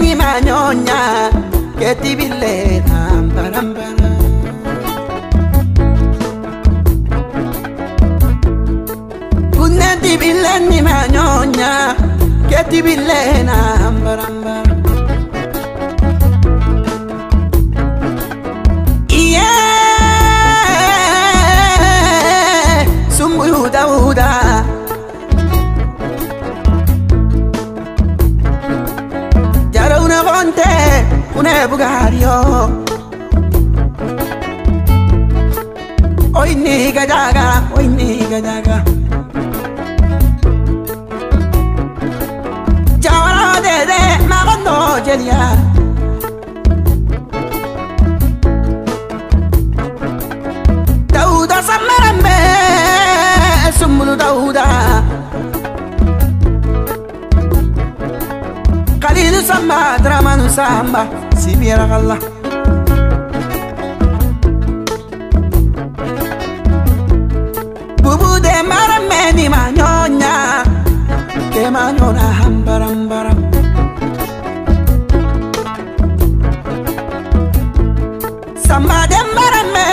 ni manyonya keti bille tambarambara Kunneti bille ni manyonya keti bille tambarambara une bugario Oi ni gajaga oi ni gajaga Jawara de de magondo jelia Dauda samarambe Sumbulu dauda. Kalilu samba Dramanu samba si mira ya, galla bubu de marame ni manyonya de manyona hambaram baram samba de marame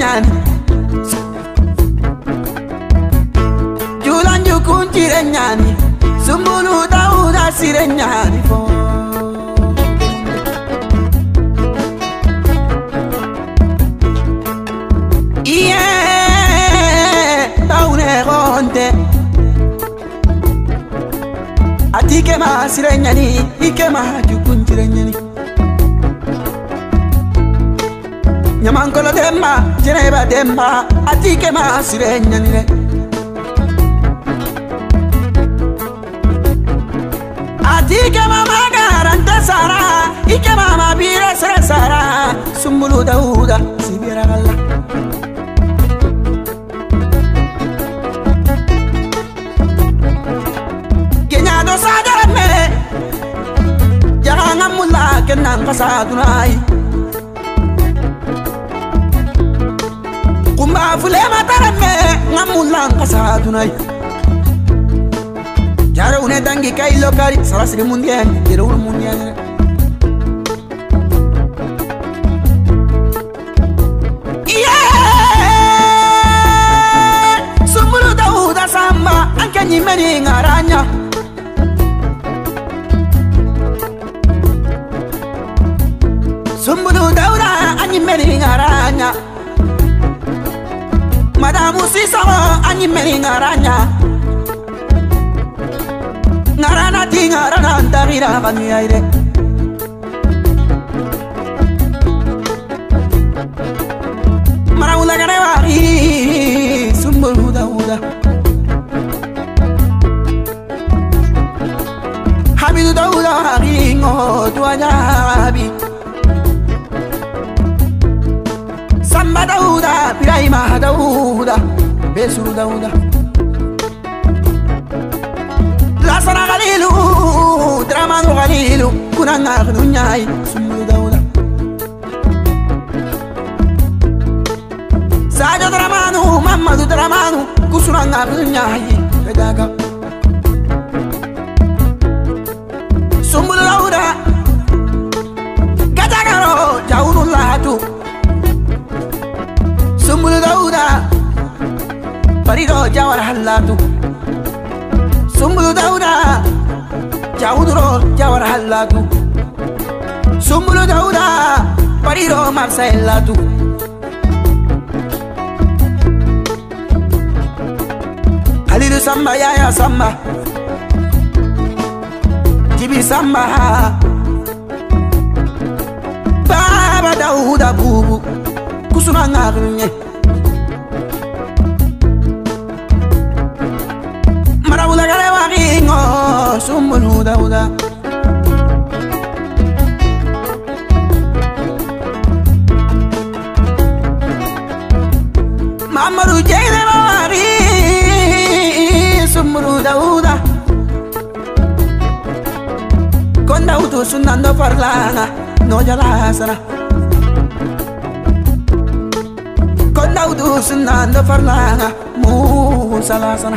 ñaan julan jukun jire ñaani sumbulu dawuda sire ñaani fo Atike ma sire nyani, ike ma jukun jire nyani. Nyamankolo demba Jeneba demba Atike ma sire nyani re Atike mama garante sara Ike mama bire sere sara Sumbulu dauda Sibira fuleema taranme nga mullan kasa dunay jaro une dangi kay lokari sara sigi mundiyen jere wuro mundiyen sumbulu dawuda samba anke nyimeni ngaranya. Sumbulu dawuda musi sama anyi meni ngaranya. Ngarana ti ngarana ntabira vanyaire piraima dauda besuru dauda lasana galilu dramanu galilu kunanga gnunyai sumulu dauda saja dramanu mamadu dramanu kusunanga gnunyai kedaga sumbulu jawar hallatu sumbulu dauda jawuduro jawar hallatu sumbulu dauda pariro marsellatu halilu samba yaya samba jibi samba baba dauda bubu kusuna Mamadu jeyne mawari sumbulu dauda Con daudu sunando parlana No jalasana Con daudu sunando parlana Mu salasana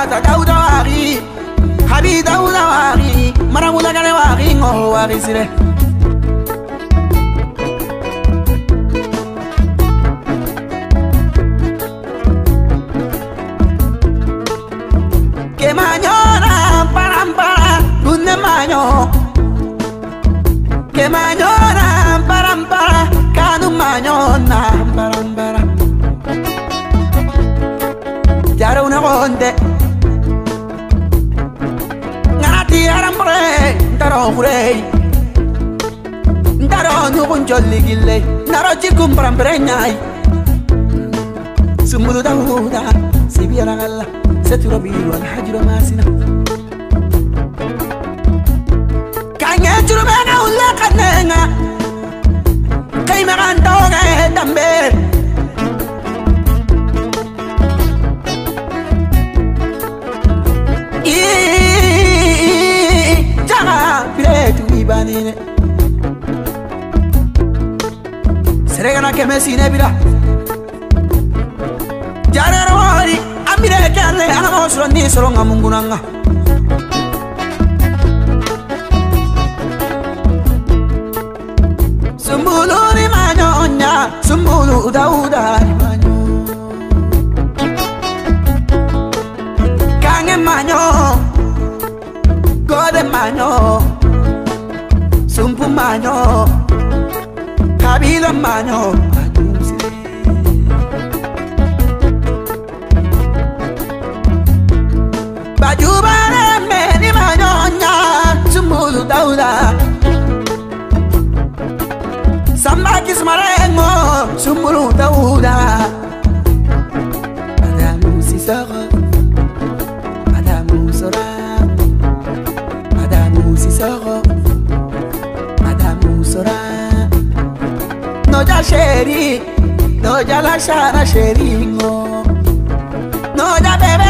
Salimata daudari Habi daudari Maramula gane wari? Ngo wari sire Que mañana parampara Dunne Que mañana parampara Kanu mañona parampara una gonde tiyaram re ndaro hure ndaro nyugun jolli gile, naro jikum brambere nyai sumulu dawuda sibiyara galla seturo biru al hajiro masina kanye churu bena ulla kanenga kaimagan toge dambe Seregana keme sine bira Jarara wari amire kyalle anamo suro ni suro ngamungunanga Sumbulu ni manyonya Sumbulu dauda ni manyo. Kange manyo Gode manyo. Sumpu manyo Kabila manyo Bajubare meni manyonya Sumbulu dauda Samba kismarengo Sumbulu dauda sheri, no ya la shara sheri, no ya bebé.